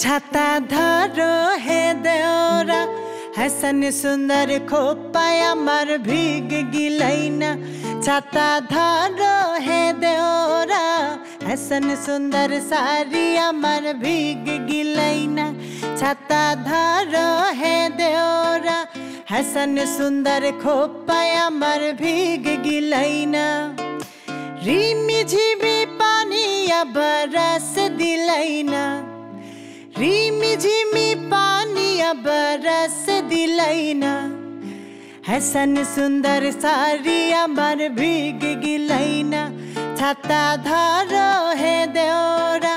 ছাতা ধরো হে দেওরা হাসান সুন্দর খোপায় আমার ভিগ গিলাই না ছাতা ধরো হে দেওরা হাসান সুন্দর সারি আমার ভিগ গিলাই না ছাতা ধরো হে দেওরা হাসান সুন্দর খোপায় আমার ভিগ গিলাই না রিমি ঝিমি পানি আবার রস দিলাই रिम पानी बरस दिलैना। हसन सुंदर सारी अमर भीग गिलैना। छाता धारो है देवरा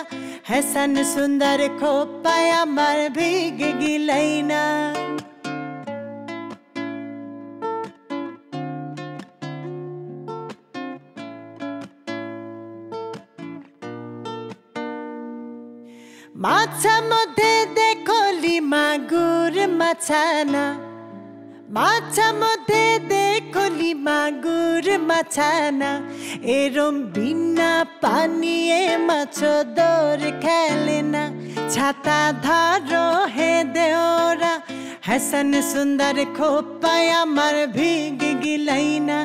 हसन सुंदर खोपा अमर भीग गिलैना। মাছা মধ্যে দেখলি মাগুর মাছানা। মাছা মধ্যে দেখলি মাগুর মাছানা। এরম বিনা পানিয়ে মাছ দর খেলে না। ছাতা ধরো হে দেওরা, হাসান সুন্দর খোপায় আমার ভিগ গিলাই না।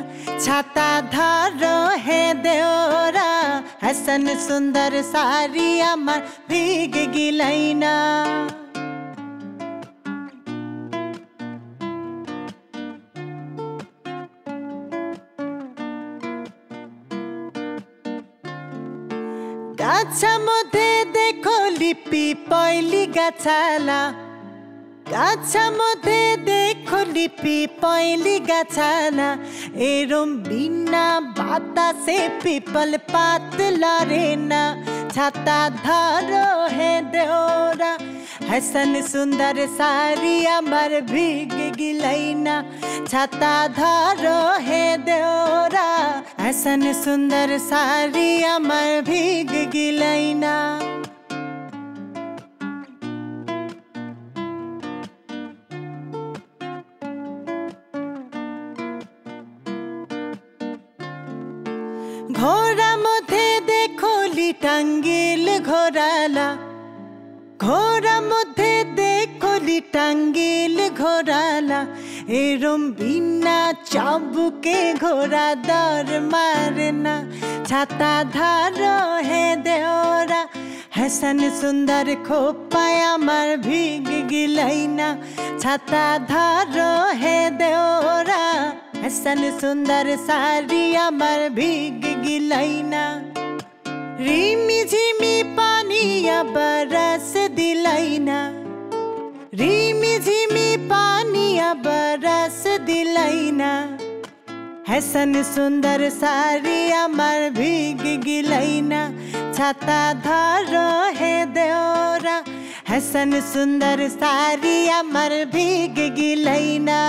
ছাতা ধরো হে দেওরা হাসান সুন্দর সারি আমার ভিগ গিলাই না গাছা মধ্যে দেখো লিপি পয়লি গাছালা গাছা মধ্যে পিপলি গাছানা এরম বিনা বাতাসে পিপল পাতলা রে না ছাতা ধরো হে দেওরা हसन सुंदर सारी अमर भीग गिलैना छता धारो है देवरा हसन सुंदर सारी अमर भीग गिलैना ঘোড়া মধ্যে দেখলি টাঙ্গিল ঘোরালা ঘোড়া মধ্যে দেখলি টাঙ্গিল ঘোরালা এরম বিনা চাবুকে ঘোড়া দর মারে না। ছাতা ধার হে দেওরা, হাসান সুন্দর খোপায় আমার ভিগ গিলাই না ছাতা ধরো कैसन सुंदर साड़ी अमर भीग गिलैना। रिमी झिमी पानिया बरस दिलैना। रिमी झिमी पानिया बरस दिलैना। हैसन सुंदर साड़ी अमर भीग गिलैना। छाता धारो है देवरा। हैसन सुंदर साड़ी अमर भीग गिलैना।